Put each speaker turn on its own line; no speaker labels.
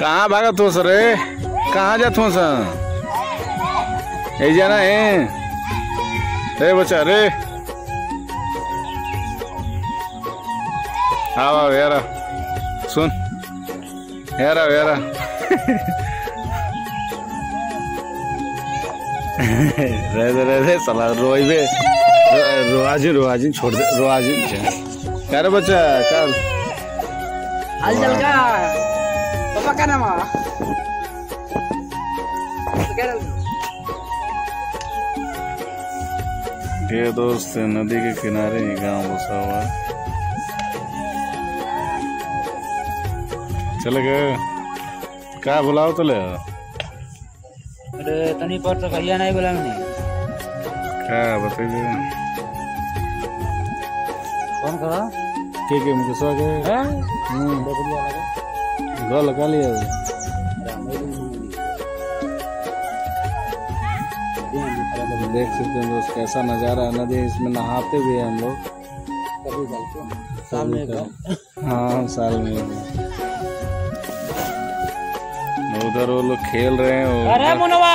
कहाँ भागा तू सर रे? कहाँ जा तू सर यही जाना है। रे बच्चा, रे। आओ आओ, यार। सुन। यार आओ यार। रह दे रह साला रोई बे। रोआजी रोआजी छोड़ दे रोआजी क्या रे बच्चा, चल।
नाम है
ये दोस्त नदी के किनारे ही गाँव बसा हुआ है। चले गए। क्या बुलाओ तो ले
अरे तनी पर तो भैया नहीं बोला मैंने
क्या बताइए।
फ़ोन करो
मुझे
हैं।
हम्म,
लगा
लिया। देख सकते हैं दोस्त कैसा नज़ारा है। नदी इसमें नहाते भी हैं हम लोग।
हैं साल में
हाँ साल में उधर वो लोग खेल रहे हैं
अरे मुनवा